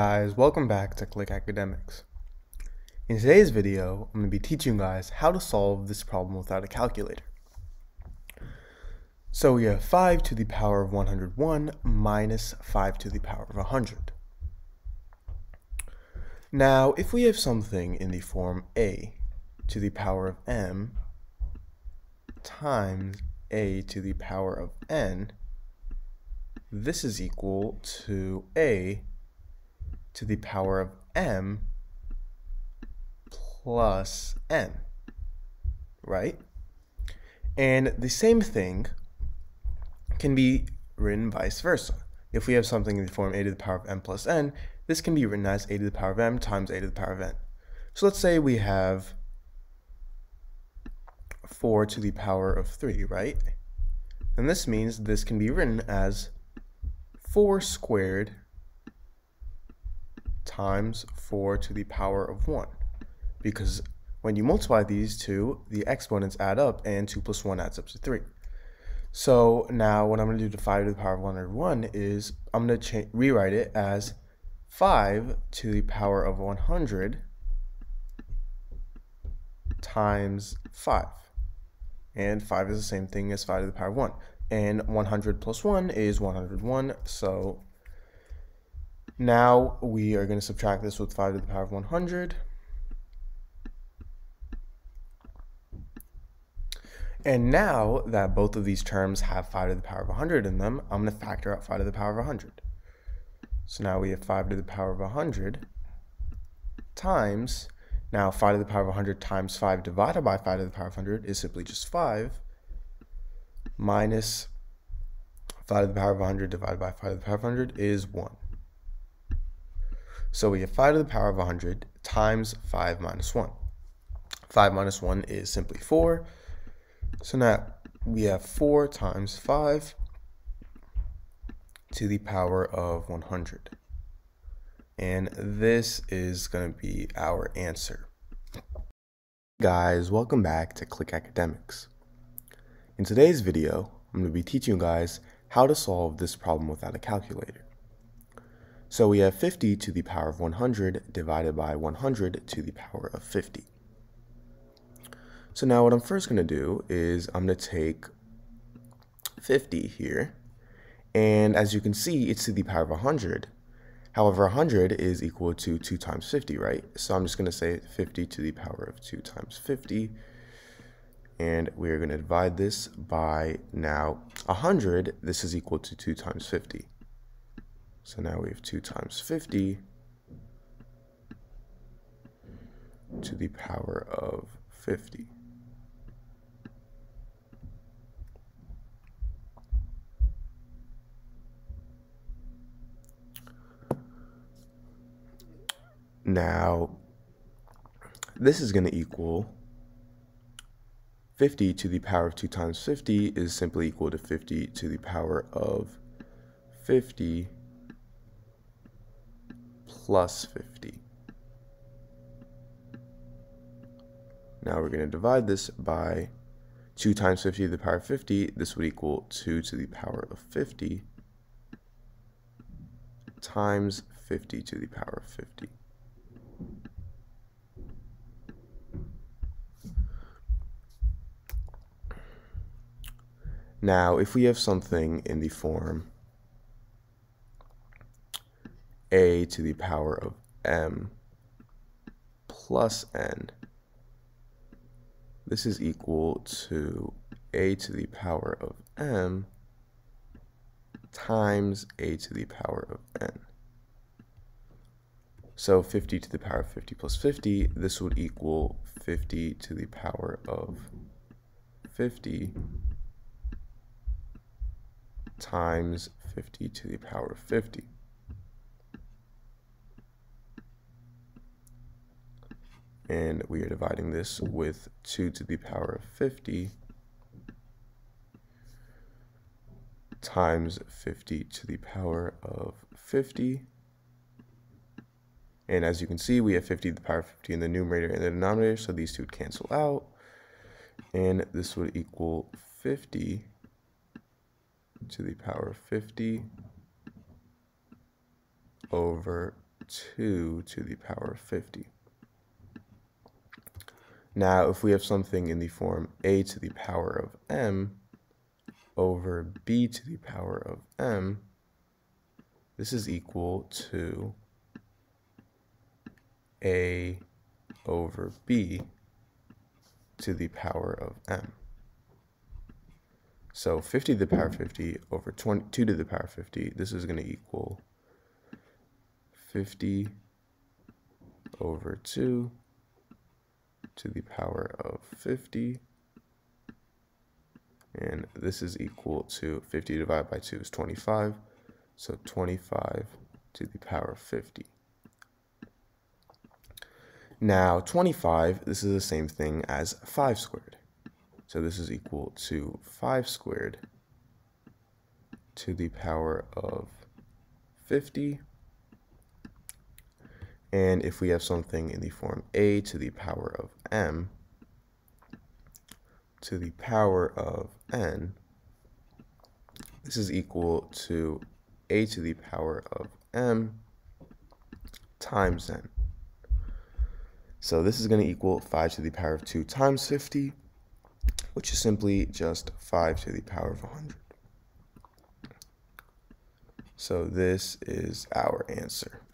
guys, welcome back to Click Academics. In today's video, I'm going to be teaching you guys how to solve this problem without a calculator. So we have 5 to the power of 101 minus 5 to the power of 100. Now, if we have something in the form a to the power of m times a to the power of n, this is equal to a to the power of m plus n, right? And the same thing can be written vice versa. If we have something in the form a to the power of m plus n, this can be written as a to the power of m times a to the power of n. So let's say we have 4 to the power of 3, right? And this means this can be written as 4 squared times 4 to the power of 1. Because when you multiply these two, the exponents add up and 2 plus 1 adds up to 3. So now what I'm going to do to 5 to the power of 101 is I'm going to rewrite it as 5 to the power of 100 times 5. And 5 is the same thing as 5 to the power of 1. And 100 plus 1 is 101. So now we are going to subtract this with 5 to the power of 100. And now that both of these terms have 5 to the power of 100 in them, I'm going to factor out 5 to the power of 100. So now we have 5 to the power of 100 times, now 5 to the power of 100 times 5 divided by 5 to the power of 100 is simply just 5 minus 5 to the power of 100 divided by 5 to the power of 100 is 1. So we have 5 to the power of 100 times 5 minus 1. 5 minus 1 is simply 4. So now we have 4 times 5 to the power of 100. And this is going to be our answer. Guys, welcome back to Click Academics. In today's video, I'm going to be teaching you guys how to solve this problem without a calculator. So we have 50 to the power of 100 divided by 100 to the power of 50. So now what I'm first going to do is I'm going to take 50 here, and as you can see, it's to the power of 100. However, 100 is equal to 2 times 50, right? So I'm just going to say 50 to the power of 2 times 50. And we're going to divide this by now 100. This is equal to 2 times 50. So now we have 2 times 50 to the power of 50. Now, this is going to equal 50 to the power of 2 times 50 is simply equal to 50 to the power of 50 plus 50. Now we're going to divide this by 2 times 50 to the power of 50. This would equal 2 to the power of 50 times 50 to the power of 50. Now, if we have something in the form a to the power of m plus n. This is equal to a to the power of m times a to the power of n. So 50 to the power of 50 plus 50, this would equal 50 to the power of 50 times 50 to the power of 50. And we are dividing this with 2 to the power of 50 times 50 to the power of 50. And as you can see, we have 50 to the power of 50 in the numerator and the denominator, so these two would cancel out. And this would equal 50 to the power of 50 over 2 to the power of 50. Now, if we have something in the form a to the power of m over b to the power of m, this is equal to a over b to the power of m. So 50 to the power 50 over 22 to the power 50, this is going to equal 50 over 2 to the power of 50. And this is equal to 50 divided by 2 is 25. So 25 to the power of 50. Now 25, this is the same thing as 5 squared. So this is equal to 5 squared to the power of 50. And if we have something in the form a to the power of m to the power of n, this is equal to a to the power of m times n. So this is going to equal 5 to the power of 2 times 50 which is simply just 5 to the power of 100. So this is our answer.